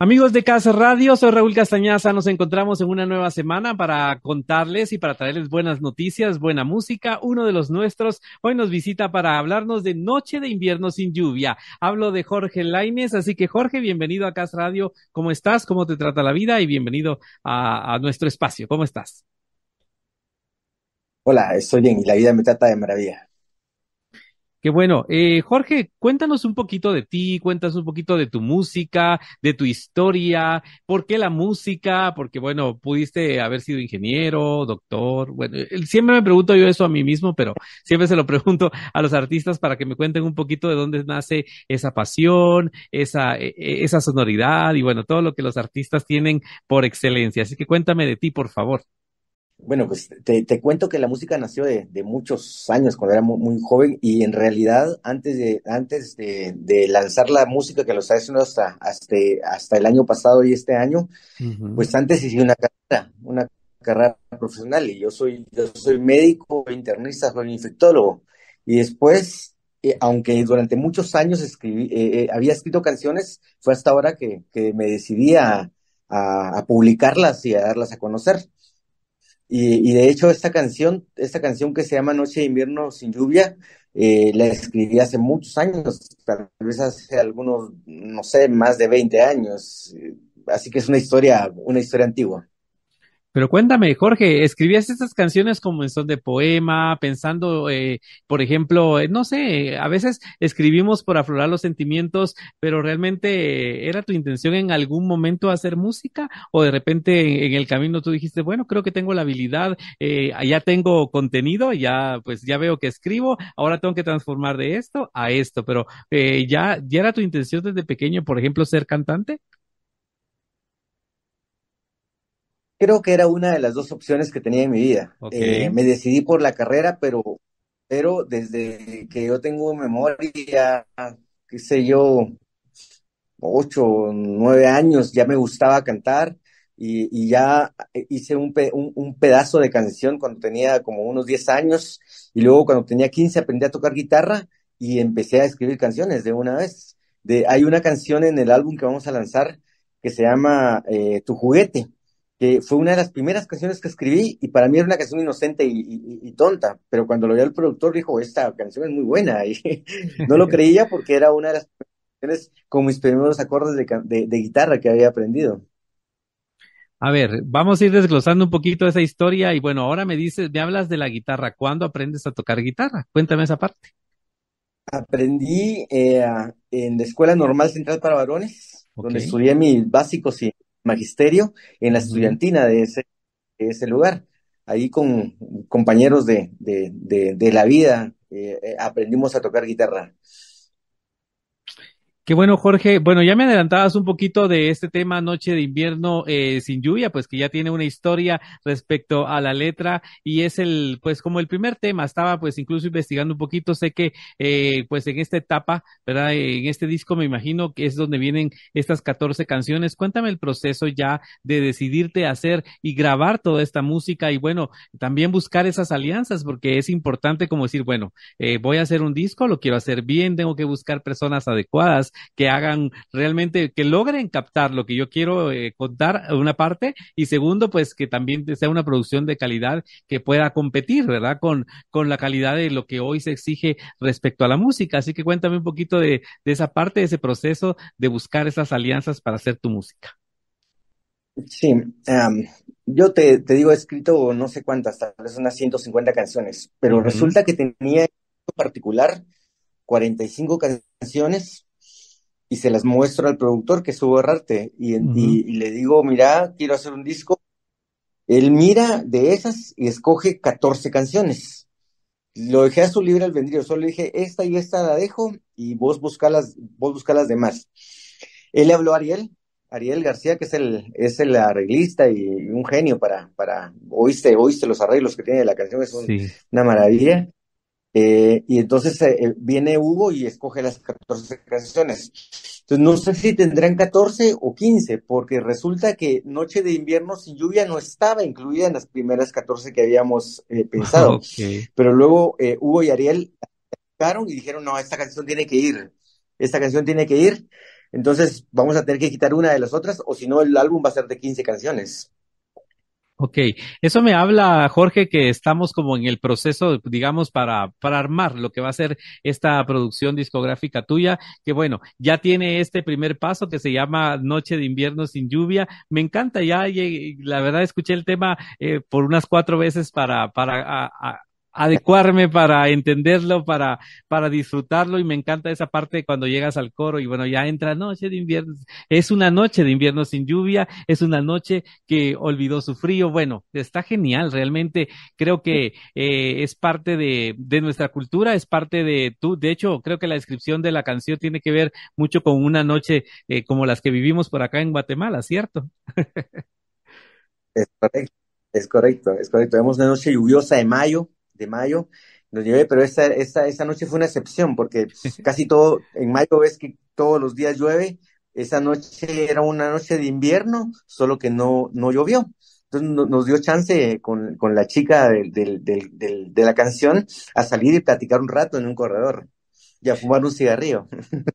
Amigos de Casa Radio, soy Raúl Castañaza. Nos encontramos en una nueva semana para contarles y para traerles buenas noticias, buena música. Uno de los nuestros hoy nos visita para hablarnos de Noche de Invierno sin lluvia. Hablo de Jorge Laines, así que Jorge, bienvenido a Casa Radio. ¿Cómo estás? ¿Cómo te trata la vida? Y bienvenido a, a nuestro espacio. ¿Cómo estás? Hola, estoy bien y la vida me trata de maravilla. Qué bueno. Eh, Jorge, cuéntanos un poquito de ti, cuéntanos un poquito de tu música, de tu historia, por qué la música, porque bueno, pudiste haber sido ingeniero, doctor, bueno, siempre me pregunto yo eso a mí mismo, pero siempre se lo pregunto a los artistas para que me cuenten un poquito de dónde nace esa pasión, esa, e, e, esa sonoridad y bueno, todo lo que los artistas tienen por excelencia. Así que cuéntame de ti, por favor. Bueno, pues te, te, cuento que la música nació de, de muchos años, cuando era muy, joven, y en realidad antes de, antes de, de, lanzar la música que lo está haciendo hasta, hasta, hasta el año pasado y este año, pues antes hice una carrera, una carrera profesional, y yo soy, yo soy médico, internista, soy infectólogo, y después, eh, aunque durante muchos años escribí, eh, eh, había escrito canciones, fue hasta ahora que, que me decidí a, a, a publicarlas y a darlas a conocer. Y, y, de hecho esta canción, esta canción que se llama Noche de invierno sin lluvia, eh, la escribí hace muchos años, tal vez hace algunos, no sé, más de 20 años. Así que es una historia, una historia antigua. Pero cuéntame, Jorge, ¿escribías estas canciones como en son de poema, pensando, eh, por ejemplo, eh, no sé, a veces escribimos por aflorar los sentimientos, pero realmente era tu intención en algún momento hacer música o de repente en, el camino tú dijiste, bueno, creo que tengo la habilidad, eh, ya tengo contenido, ya pues ya veo que escribo, ahora tengo que transformar de esto a esto, pero eh, ya, ya era tu intención desde pequeño, por ejemplo, ser cantante. Creo que era una de las dos opciones que tenía en mi vida. Eh, me decidí por la carrera, pero, pero desde que yo tengo memoria, qué sé yo, ocho, nueve años, ya me gustaba cantar y, y ya hice un, un, un, pedazo de canción cuando tenía como unos diez años y luego cuando tenía quince aprendí a tocar guitarra y empecé a escribir canciones de una vez. De, hay una canción en el álbum que vamos a lanzar que se llama eh, Tu juguete que fue una de las primeras canciones que escribí y para mí era una canción inocente y, tonta, pero cuando lo vio el productor dijo, esta canción es muy buena y no lo creía porque era una de las canciones con mis primeros acordes de, de, guitarra que había aprendido. A ver, vamos a ir desglosando un poquito esa historia y bueno, ahora me dices, me hablas de la guitarra, ¿cuándo aprendes a tocar guitarra? Cuéntame esa parte. Aprendí eh, en la Escuela Normal Central para Varones, donde estudié mis básicos y magisterio en la estudiantina de ese, ese lugar. Ahí con compañeros de, de, de, la vida eh, eh, aprendimos a tocar guitarra. Qué bueno, Jorge. Bueno, ya me adelantabas un poquito de este tema Noche de invierno eh, sin lluvia, pues que ya tiene una historia respecto a la letra y es el, pues como el primer tema. Estaba pues incluso investigando un poquito. Sé que eh, pues en esta etapa, ¿verdad? En este disco me imagino que es donde vienen estas 14 canciones. Cuéntame el proceso ya de decidirte hacer y grabar toda esta música y bueno, también buscar esas alianzas porque es importante como decir, bueno, eh, voy a hacer un disco, lo quiero hacer bien, tengo que buscar personas adecuadas que hagan realmente, que logren captar lo que yo quiero eh, contar, una parte, y segundo, pues que también sea una producción de calidad que pueda competir, ¿verdad? Con, con la calidad de lo que hoy se exige respecto a la música. Así que cuéntame un poquito de, de esa parte, de ese proceso de buscar esas alianzas para hacer tu música. Sí, yo te, te, digo, he escrito no sé cuántas, tal vez unas 150 canciones, pero resulta que tenía en particular 45 canciones y se las muestro al productor, que es Hugo Rarte, y, y, le digo, mira, quiero hacer un disco. Él mira de esas y escoge 14 canciones. Lo dejé a su libre albedrío, solo le dije, esta y esta la dejo y vos busca las, vos busca las demás. Él le habló a Ariel, Ariel García, que es el, es el arreglista y, un genio para, para, oíste, oíste los arreglos que tiene la canción, es una maravilla. Eh, y entonces eh, eh, viene Hugo y escoge las 14 canciones. Entonces no sé si tendrán 14 o 15, porque resulta que Noche de Invierno sin lluvia no estaba incluida en las primeras 14 que habíamos pensado. Pero luego Hugo y Ariel y dijeron, no, esta canción tiene que ir, esta canción tiene que ir. Entonces vamos a tener que quitar una de las otras o si no el álbum va a ser de 15 canciones. Ok, eso me habla, Jorge, que estamos como en el proceso, digamos, para, para armar lo que va a ser esta producción discográfica tuya, que bueno, ya tiene este primer paso que se llama Noche de Invierno sin lluvia. Me encanta ya, la verdad escuché el tema eh, por unas cuatro veces para, para adecuarme para entenderlo, para, para disfrutarlo y me encanta esa parte cuando llegas al coro y bueno, ya entra noche de invierno, es una noche de invierno sin lluvia, es una noche que olvidó su frío, bueno, está genial, realmente creo que eh, es parte de, de nuestra cultura, es parte de tú, de hecho creo que la descripción de la canción tiene que ver mucho con una noche eh, como las que vivimos por acá en Guatemala, ¿cierto? Es correcto, es correcto, es correcto. Vemos una noche lluviosa de mayo, de mayo, nos llevé, pero esta, esta, esta noche fue una excepción, porque casi todo, en mayo ves que todos los días llueve, esa noche era una noche de invierno, solo que no, no llovió. Entonces nos dio chance con, con la chica del, del, del, de la canción a salir y platicar un rato en un corredor y a fumar un cigarrillo.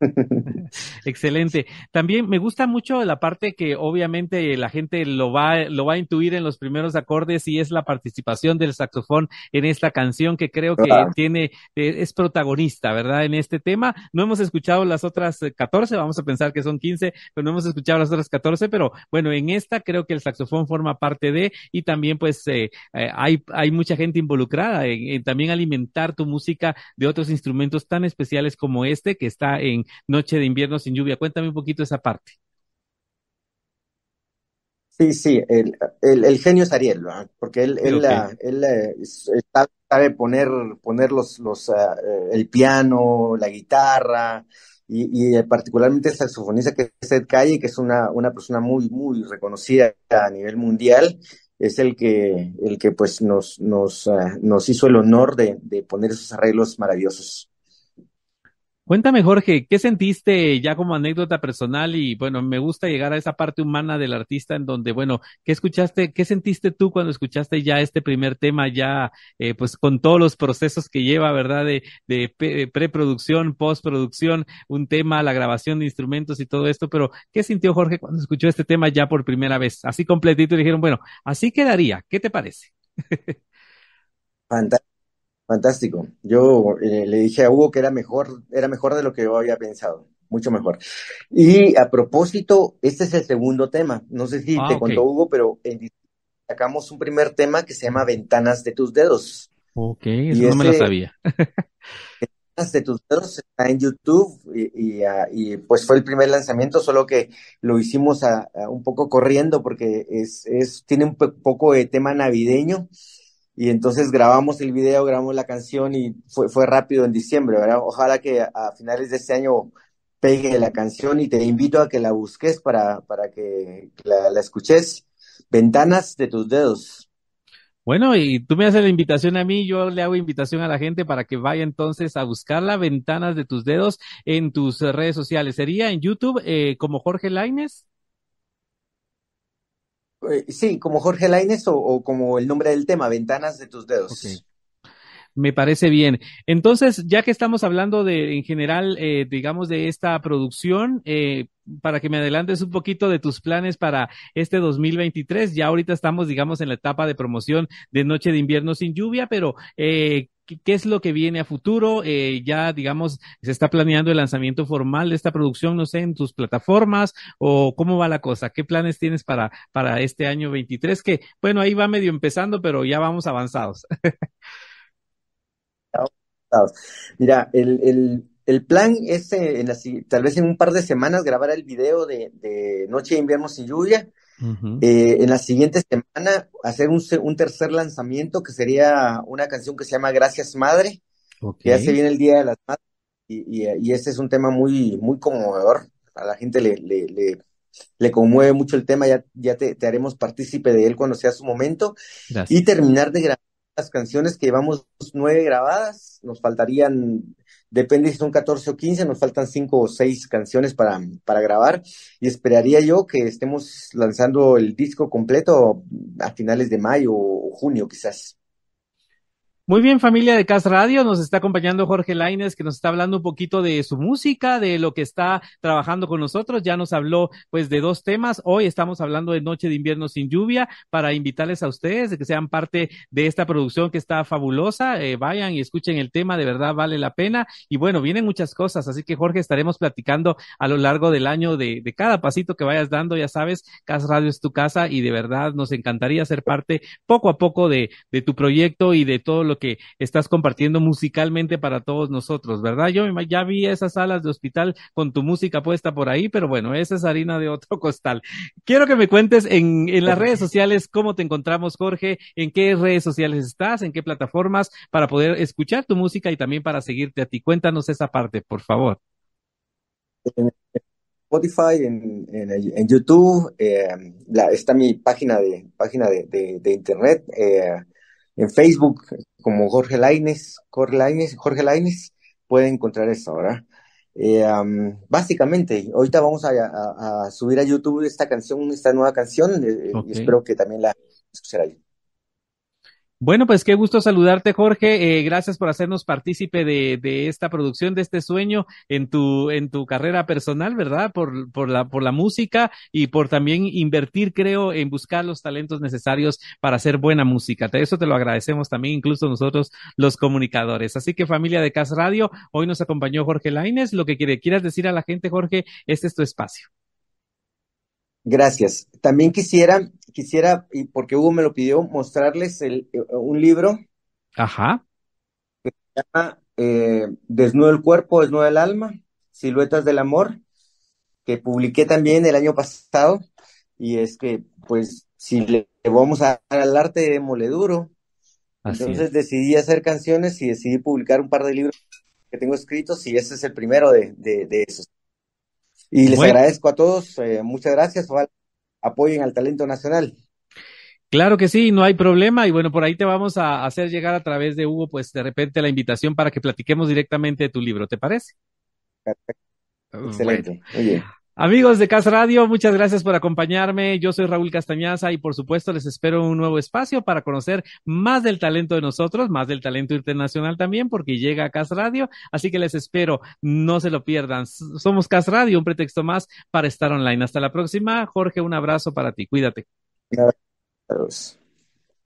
Excelente. También me gusta mucho la parte que obviamente la gente lo va, lo va a intuir en los primeros acordes y es la participación del saxofón en esta canción que creo que tiene, eh, es protagonista, ¿verdad? En este tema. No hemos escuchado las otras 14, vamos a pensar que son 15, pero no hemos escuchado las otras 14, pero bueno, en esta creo que el saxofón forma parte de y también pues eh, eh, hay, hay mucha gente involucrada en, en también alimentar tu música de otros instrumentos tan específicos como este que está en Noche de Invierno sin lluvia. Cuéntame un poquito esa parte. Sí, sí, el, el, genio es Ariel, porque él, él, él, eh, sabe poner, poner los, los, ah, eh, el piano, la guitarra, y, y, particularmente el saxofonista que es Ed Calle, que es una, una persona muy, muy reconocida a nivel mundial, es el que, el que pues nos, nos, ah, nos hizo el honor de, de poner esos arreglos maravillosos. Cuéntame, Jorge, ¿qué sentiste ya como anécdota personal? Y bueno, me gusta llegar a esa parte humana del artista en donde, bueno, ¿qué escuchaste, qué sentiste tú cuando escuchaste ya este primer tema, ya eh, pues con todos los procesos que lleva, ¿verdad? De, de preproducción, postproducción, un tema, la grabación de instrumentos y todo esto, pero ¿qué sintió Jorge cuando escuchó este tema ya por primera vez? Así completito y dijeron, bueno, así quedaría, ¿qué te parece? Fantástico. Fantástico. Yo eh, le dije a Hugo que era mejor, era mejor de lo que yo había pensado, mucho mejor. Y a propósito, este es el segundo tema. No sé si ah, te contó Hugo, pero sacamos un primer tema que se llama Ventanas de tus dedos. Ok, eso no me lo sabía. Ventanas de tus dedos está en YouTube y, ah, y, pues fue el primer lanzamiento, solo que lo hicimos a, un poco corriendo porque es, es, tiene un poco de tema navideño y entonces grabamos el video, grabamos la canción y fue, fue rápido en diciembre, ¿verdad? Ojalá que a finales de este año pegue la canción y te invito a que la busques para, para que la, escuches. Ventanas de tus dedos. Bueno, y tú me haces la invitación a mí, yo le hago invitación a la gente para que vaya entonces a buscar las ventanas de tus dedos en tus redes sociales. ¿Sería en YouTube eh, como Jorge Laines? Eh, sí, como Jorge Laines o, como el nombre del tema, Ventanas de tus dedos. Me parece bien. Entonces, ya que estamos hablando de, en general, eh, digamos, de esta producción, eh, para que me adelantes un poquito de tus planes para este 2023. Ya ahorita estamos, digamos, en la etapa de promoción de Noche de Invierno sin lluvia, pero eh, ¿qué, es lo que viene a futuro? Eh, ya, digamos, se está planeando el lanzamiento formal de esta producción, no sé, en tus plataformas o cómo va la cosa. ¿Qué planes tienes para, para este año 23? Que, bueno, ahí va medio empezando, pero ya vamos avanzados. Mira, el, el, el plan es, eh, tal vez en un par de semanas, grabar el video de, de Noche de Invierno sin lluvia eh, en la siguiente semana hacer un, un, tercer lanzamiento que sería una canción que se llama Gracias Madre, que ya se viene el Día de las Madres y, y, ese es un tema muy, muy conmovedor. A la gente le, le, le, conmueve mucho el tema, ya, ya te, te, haremos partícipe de él cuando sea su momento. Y terminar de grabar las canciones que llevamos nueve grabadas, nos faltarían Depende si son 14 o 15, nos faltan 5 o 6 canciones para, para grabar y esperaría yo que estemos lanzando el disco completo a finales de mayo o junio quizás. Muy bien, familia de Cas Radio, nos está acompañando Jorge Laines, que nos está hablando un poquito de su música, de lo que está trabajando con nosotros. Ya nos habló, pues, de dos temas. Hoy estamos hablando de Noche de Invierno sin Lluvia, para invitarles a ustedes de que sean parte de esta producción que está fabulosa. Eh, vayan y escuchen el tema, de verdad vale la pena. Y bueno, vienen muchas cosas, así que Jorge, estaremos platicando a lo largo del año de, cada pasito que vayas dando. Ya sabes, Cas Radio es tu casa y de verdad nos encantaría ser parte poco a poco de tu proyecto y de todo lo que estás compartiendo musicalmente para todos nosotros, ¿verdad? Yo ya vi esas salas de hospital con tu música puesta por ahí, pero bueno, esa es harina de otro costal. Quiero que me cuentes en, en las redes sociales cómo te encontramos, Jorge, en qué redes sociales estás, en qué plataformas para poder escuchar tu música y también para seguirte a ti. Cuéntanos esa parte, por favor. En Spotify, en, en, en YouTube, eh, la, está mi página de página de, de, de internet. Eh, en Facebook como Jorge Laines, Jorge Laines, Jorge Laines, pueden encontrar eso, ¿verdad? Eh, um, básicamente, ahorita vamos a, a, a, subir a YouTube esta canción, esta nueva canción, eh, okay. y espero que también la escuchen ahí. Bueno, pues qué gusto saludarte, Jorge. Eh, gracias por hacernos partícipe de, de, esta producción, de este sueño en tu, en tu carrera personal, ¿verdad? Por, por, la, por la música y por también invertir, creo, en buscar los talentos necesarios para hacer buena música. Eso te lo agradecemos también, incluso nosotros, los comunicadores. Así que, familia de Cas Radio, hoy nos acompañó Jorge Laines. Lo que quiere, quieras decir a la gente, Jorge, este es tu espacio. Gracias. También quisiera, quisiera, y porque Hugo me lo pidió, mostrarles el, un libro. Ajá. Que se llama eh, Desnudo el cuerpo, desnudo el alma, Siluetas del amor, que publiqué también el año pasado. Y es que, pues, si le vamos a dar al arte, démosle duro. Así Entonces es. decidí hacer canciones y decidí publicar un par de libros que tengo escritos y ese es el primero de, de, de esos. Y les bueno. agradezco a todos, eh, muchas gracias, ojalá apoyen al talento nacional. Claro que sí, no hay problema y bueno, por ahí te vamos a hacer llegar a través de Hugo, pues de repente la invitación para que platiquemos directamente de tu libro, ¿te parece? Perfecto. Excelente. Bueno. Muy bien. Amigos de Casa Radio, muchas gracias por acompañarme. Yo soy Raúl Castañaza y por supuesto les espero un nuevo espacio para conocer más del talento de nosotros, más del talento internacional también, porque llega a Casa Radio. Así que les espero, no se lo pierdan. Somos Casa Radio, un pretexto más para estar online. Hasta la próxima. Jorge, un abrazo para ti. Cuídate. Adiós.